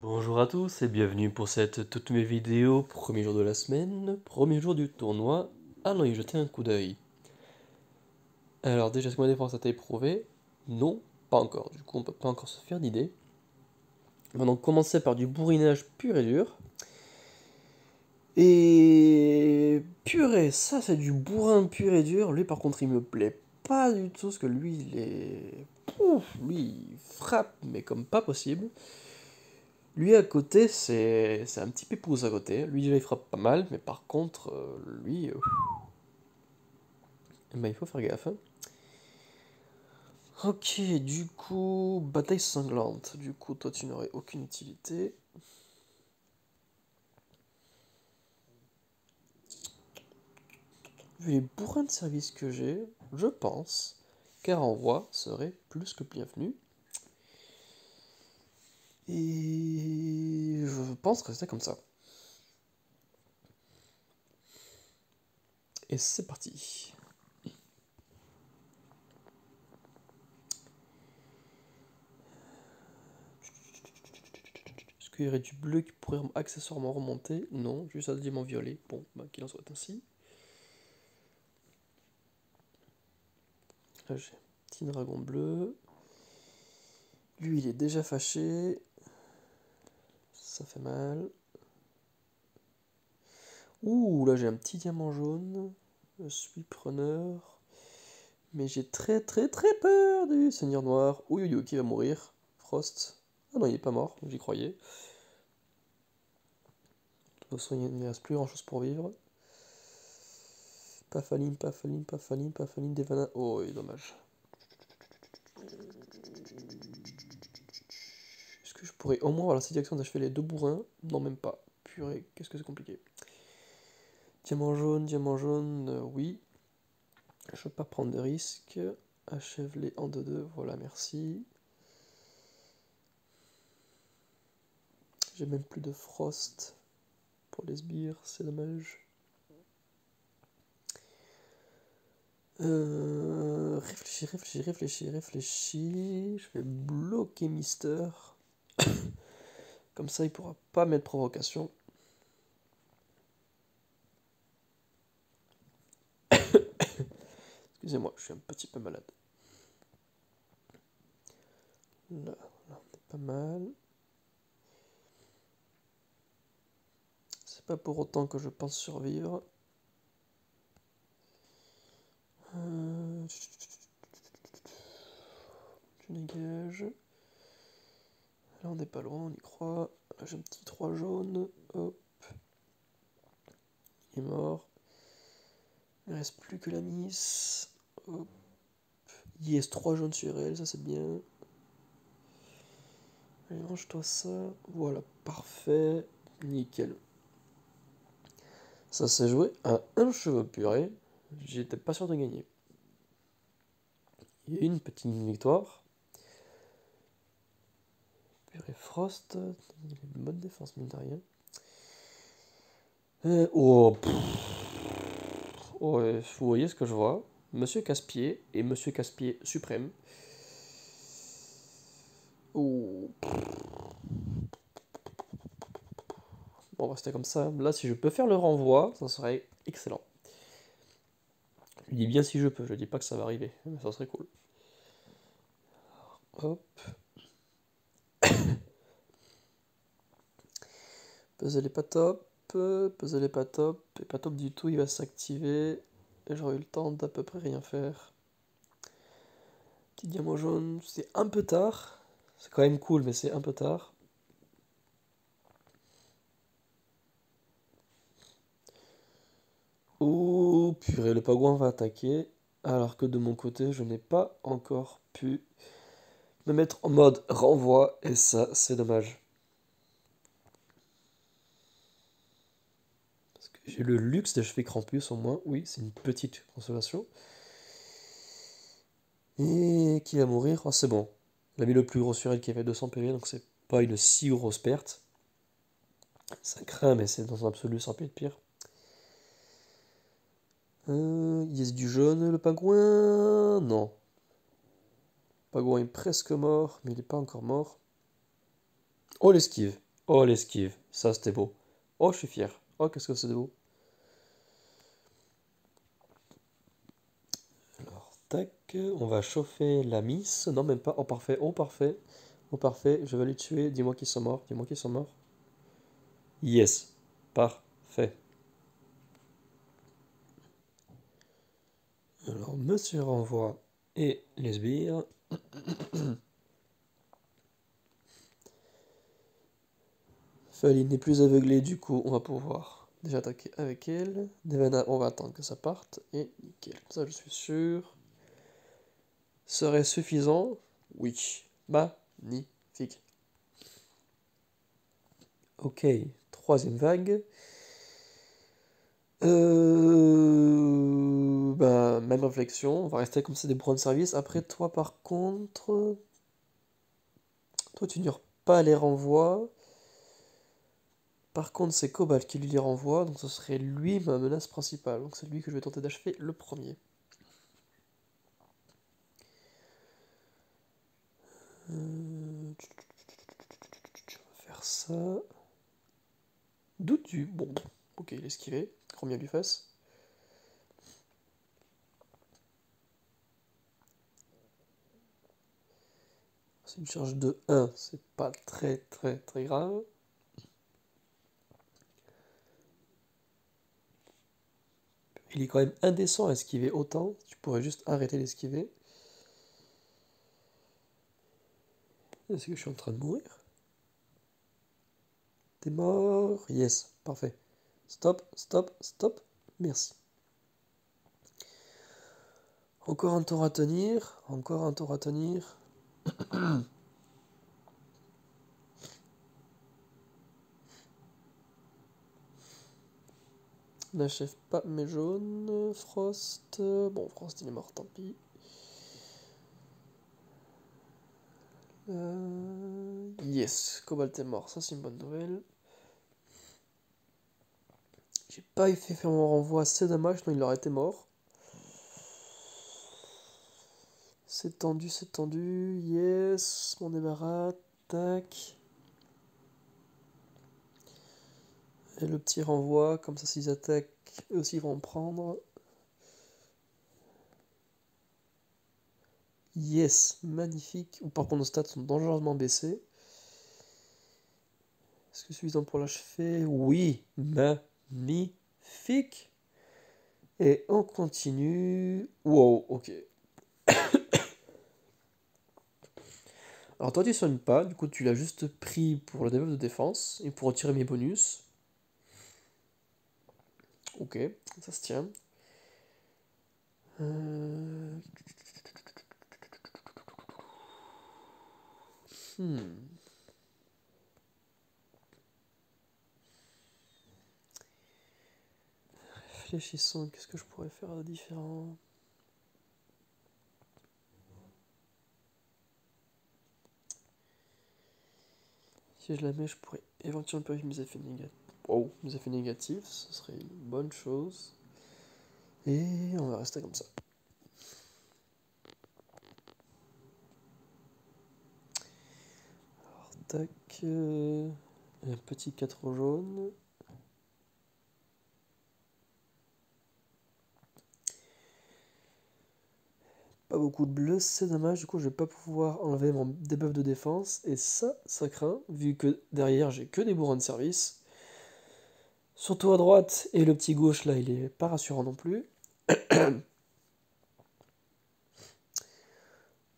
Bonjour à tous et bienvenue pour cette toute nouvelle vidéo, premier jour de la semaine, premier jour du tournoi, allons y jeter un coup d'œil. Alors déjà, est-ce que ma défense a été éprouvée? Non, pas encore, du coup on peut pas encore se faire d'idée. On va donc commencer par du bourrinage pur et dur. Et purée, ça c'est du bourrin pur et dur, lui par contre il me plaît pas du tout, parce que lui il est... Pouf, lui il frappe mais comme pas possible. Lui à côté, c'est un petit pépouze à côté. Lui il frappe pas mal, mais par contre, euh, lui... Euh, eh ben, il faut faire gaffe. Hein. Ok, du coup, bataille sanglante. Du coup, toi tu n'aurais aucune utilité. Vu les bourrins de service que j'ai, je pense qu'un renvoi serait plus que bienvenu. Et je pense que c'est comme ça. Et c'est parti. Est-ce qu'il y aurait du bleu qui pourrait accessoirement remonter? Non, juste un diamant violet. Bon, bah, qu'il en soit ainsi. Là j'ai un petit dragon bleu. Lui il est déjà fâché ça fait mal. Ouh, là j'ai un petit diamant jaune. Je suis preneur. Mais j'ai très très très peur du Seigneur Noir. Ouh, ouh, qui va mourir? Frost. Ah non, il est pas mort, j'y croyais. De toute façon, il ne reste plus grand chose pour vivre. Pas faline, pas faline, pas faline, pas faline, des Oh, dommage. Pourrais au moins avoir la satisfaction d'achever les deux bourrins Non, même pas. Purée, qu'est-ce que c'est compliqué. Diamant jaune, diamant jaune, euh, oui. Je veux pas prendre de risques. Achève-les en 2-2, voilà, merci. J'ai même plus de frost pour les sbires, c'est dommage. Euh, réfléchis, réfléchis, réfléchis, réfléchis. Je vais bloquer Mister. Comme ça, il pourra pas mettre provocation. Excusez-moi, je suis un petit peu malade. Là, on est pas mal. C'est pas pour autant que je pense survivre. Euh... Tu dégages. Là, on n'est pas loin, on y croit. J'ai un petit 3 jaune. Hop. Il est mort. Il ne reste plus que la miss. Hop. Yes, 3 jaunes sur elle, ça c'est bien. Allez, range-toi ça. Voilà, parfait. Nickel. Ça s'est joué à un cheveu purée. J'étais pas sûr de gagner. Il y a une petite victoire. Frost, une bonne défense, mine de rien. Euh, oh, oh vous voyez ce que je vois Monsieur Caspier et Monsieur Caspier suprême. Oh. Bon, on va rester comme ça. Là, si je peux faire le renvoi, ça serait excellent. Je dis bien si je peux, je dis pas que ça va arriver, mais ça serait cool. Hop. Puzzle est pas top. Puzzle est pas top. Et pas top du tout, il va s'activer. Et j'aurai eu le temps d'à peu près rien faire. Petit diamant jaune, c'est un peu tard. C'est quand même cool, mais c'est un peu tard. Oh purée, le pagouin va attaquer. Alors que de mon côté, je n'ai pas encore pu me mettre en mode renvoi. Et ça, c'est dommage. J'ai le luxe d'achever Krampus au moins. Oui, c'est une petite consolation. Et qui va mourir oh, C'est bon. Il a mis le plus gros sur elle qui avait 200 PV, donc c'est pas une si grosse perte. Ça craint, mais c'est dans l'absolu, ça peut être pire. Euh, yes, du jaune, le pingouin Non. Le pingouin est presque mort, mais il n'est pas encore mort. Oh, l'esquive. Oh, l'esquive. Ça, c'était beau. Oh, je suis fier. Oh, qu'est-ce que c'est beau. Alors, tac. On va chauffer la miss. Non, même pas. Oh, parfait. Oh, parfait. Oh, parfait. Je vais les tuer. Dis-moi qu'ils sont morts. Dis-moi qu'ils sont morts. Yes. Parfait. Alors, monsieur renvoie et les sbires. Fali n'est plus aveuglé, du coup, on va pouvoir déjà attaquer avec elle. Devana, on va attendre que ça parte. Et nickel, ça je suis sûr. Serait suffisant? Oui. Magnifique. Ok, troisième vague. Euh, bah, même réflexion, on va rester comme ça des bronze de service. Après, toi par contre, toi tu n'iras pas les renvois. Par contre, c'est Cobalt qui lui les renvoie, donc ce serait lui ma menace principale. Donc c'est lui que je vais tenter d'achever le premier. Euh, on Doute du. Bon, ok, il est esquivé. Grand bien lui fasse. C'est une charge de 1, c'est pas très très très grave. Il est quand même indécent à esquiver autant. Tu pourrais juste arrêter d'esquiver. Est-ce que je suis en train de mourir? T'es mort Yes, parfait. Stop, stop, stop. Merci. Encore un tour à tenir. Encore un tour à tenir. N'achève pas mes jaunes. Frost. Bon, Frost il est mort, tant pis. Euh, yes, Cobalt est mort, ça c'est une bonne nouvelle. J'ai pas fait faire mon renvoi, c'est dommage, sinon il aurait été mort. C'est tendu, c'est tendu, yes, mon débarras, tac. Et le petit renvoi, comme ça s'ils attaquent, eux aussi vont prendre. Yes, magnifique. Ou par contre nos stats sont dangereusement baissés. Est-ce que suffisant pour l'achever? Oui, magnifique. Et on continue. Wow, ok. Alors toi tu soignes pas, du coup tu l'as juste pris pour le debuff de défense et pour retirer mes bonus. Ok, ça se tient. Euh... Hmm. Réfléchissons, qu'est-ce que je pourrais faire de différent? Si je la mets, je pourrais éventuellement purifier mes effets négatifs. Oh, mes effets négatifs, ce serait une bonne chose. Et on va rester comme ça. Tac. Euh, un petit 4 jaune. Pas beaucoup de bleu, c'est dommage. Du coup, je vais pas pouvoir enlever mon debuff de défense. Et ça, ça craint, vu que derrière, j'ai que des bourrins de service. Surtout à droite, et le petit gauche, là, il est pas rassurant non plus.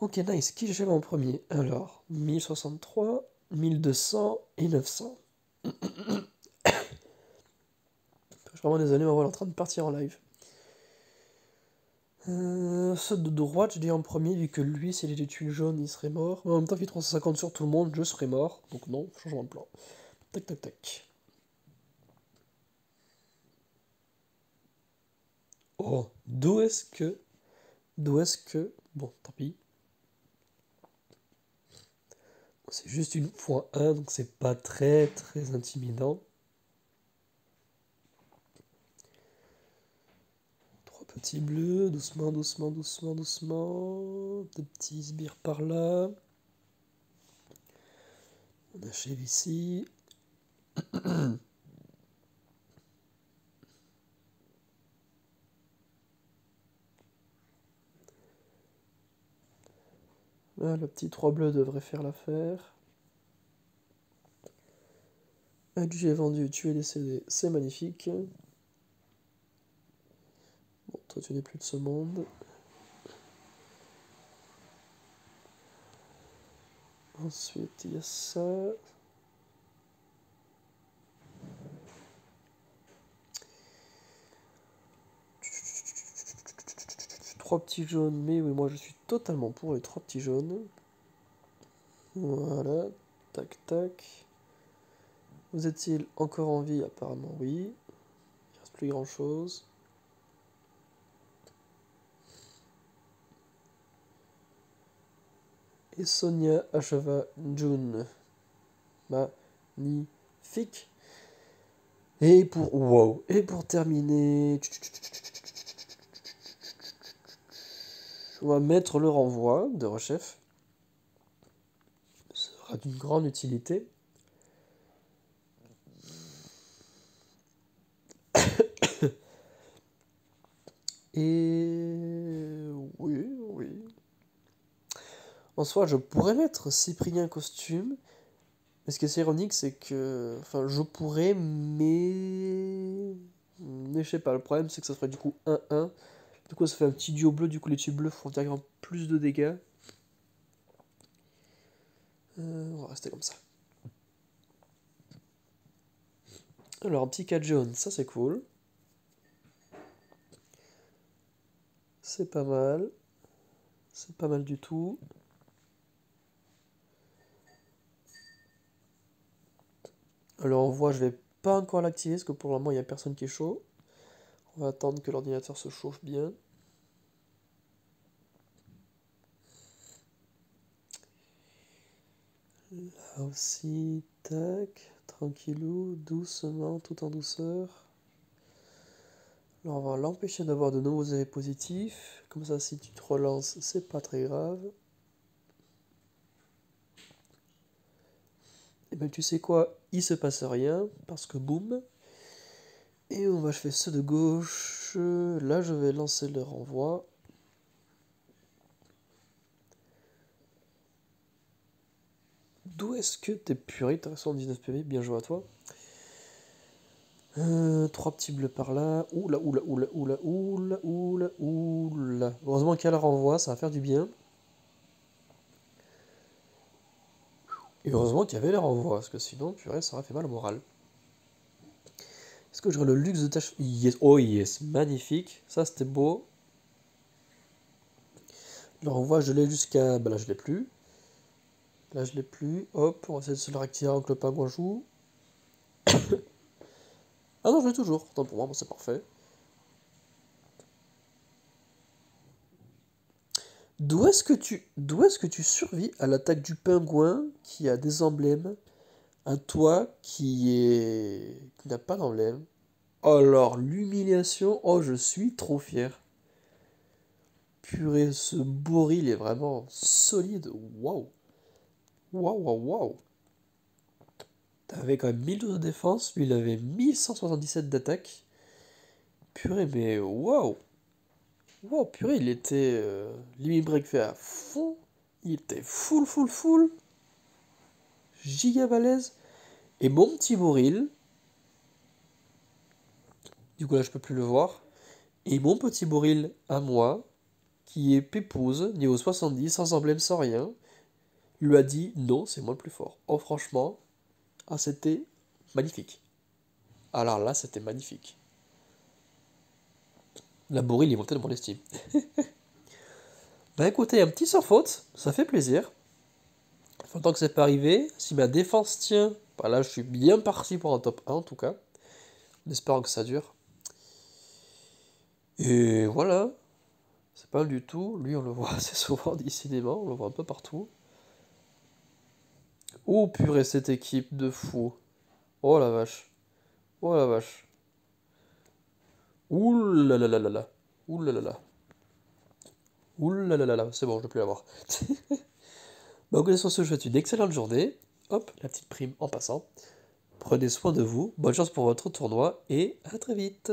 ok, nice. Qui j'achève en premier? Alors, 1063. 1200 et 900. je suis vraiment désolé, ma voix est en train de partir en live. Euh, ce de droite, je dis en premier, vu que lui, s'il était tué jaune, il serait mort. Mais en même temps, il fait 350 sur tout le monde, je serais mort. Donc non, changement de plan. Tac, tac, tac. Oh, d'où est-ce que... D'où est-ce que... Bon, tant pis. C'est juste une fois 1, donc c'est pas très très intimidant. Trois petits bleus, doucement, doucement, doucement, doucement. Des petits sbires par là. On achève ici. Ah, le petit 3 bleu devrait faire l'affaire. J'ai vendu, tu es décédé, c'est magnifique. Bon, toi tu n'es plus de ce monde. Ensuite, il y a ça. Trois petits jaunes, mais oui, moi je suis totalement pour les trois petits jaunes. Voilà, tac tac. Vous êtes-il encore en vie? Apparemment oui. Il reste plus grand chose. Et Sonia acheva June. Magnifique. Et pour wow. Et pour terminer, on va mettre le renvoi de rechef. Ce sera d'une grande utilité. Et oui, oui. En soi, je pourrais mettre Cyprien costume. Mais ce qui est ironique, c'est que. Enfin, je pourrais, mais. Mais je sais pas, le problème, c'est que ça ferait du coup 1-1. Du coup, ça fait un petit duo bleu. Du coup, les tubes bleus font directement plus de dégâts. Euh, on va rester comme ça. Alors, un petit 4 jaune, ça c'est cool. C'est pas mal. C'est pas mal du tout. Alors on voit, je vais pas encore l'activer parce que pour le moment il n'y a personne qui est chaud. On va attendre que l'ordinateur se chauffe bien. Là aussi, tac, tranquillou, doucement, tout en douceur. Alors on va l'empêcher d'avoir de nouveaux effets positifs. Comme ça, si tu te relances, c'est pas très grave. Et eh bien tu sais quoi, il se passe rien, parce que boum. Et on va je ceux de gauche. Là je vais lancer le renvoi. D'où est-ce que t'es puré T'as 79 PV, bien joué à toi. Euh, trois petits bleus par là. Oula, oula, oula, oula, oula, oula, oula. Heureusement qu'il y a le renvoi, ça va faire du bien. Et heureusement qu'il y avait les renvois, parce que sinon, purée, ça aurait fait mal au moral. Est-ce que j'aurais le luxe de tâche Yes, oh yes, magnifique. Ça, c'était beau. Le renvoi, je l'ai jusqu'à... Bah là, je l'ai plus. Là, je l'ai plus. Hop, on va essayer de se le réactiver avec le pingouin joue. Ah non, je l'ai toujours. Tant pour moi, c'est parfait. D'où est-ce que tu d'où est-ce que tu survis à l'attaque du pingouin qui a des emblèmes? À toi qui est qui n'a pas d'emblème Alors l'humiliation, oh je suis trop fier. Purée, ce bourril est vraiment solide. Waouh. Waouh waouh waouh. T'avais quand même 1200 de défense, lui il avait 1177 d'attaque. Purée, mais waouh! Waouh, purée, il était. Euh, limit break fait à fond. Il était full, full, full. Giga balèze. Et mon petit Bouril. Du coup là je peux plus le voir. Et mon petit Bouril à moi, qui est Pépouze, niveau 70, sans emblème, sans rien, lui a dit non, c'est moi le plus fort. Oh franchement, ah, c'était magnifique. Alors là, c'était magnifique. La bourrille est montée de mon estime. bah écoutez, un petit sans faute, ça fait plaisir. Tant que c'est pas arrivé, si ma défense tient, bah là je suis bien parti pour un top 1 en tout cas. En espérant que ça dure. Et voilà. C'est pas du tout. Lui on le voit assez souvent décidément, on le voit un peu partout. Oh purée, cette équipe de fous. Oh la vache. Oh la vache. Ouh là là. C'est bon, je ne vais plus l'avoir. bah, ce, je vous souhaite une excellente journée. Hop, la petite prime en passant. Prenez soin de vous, bonne chance pour votre tournoi et à très vite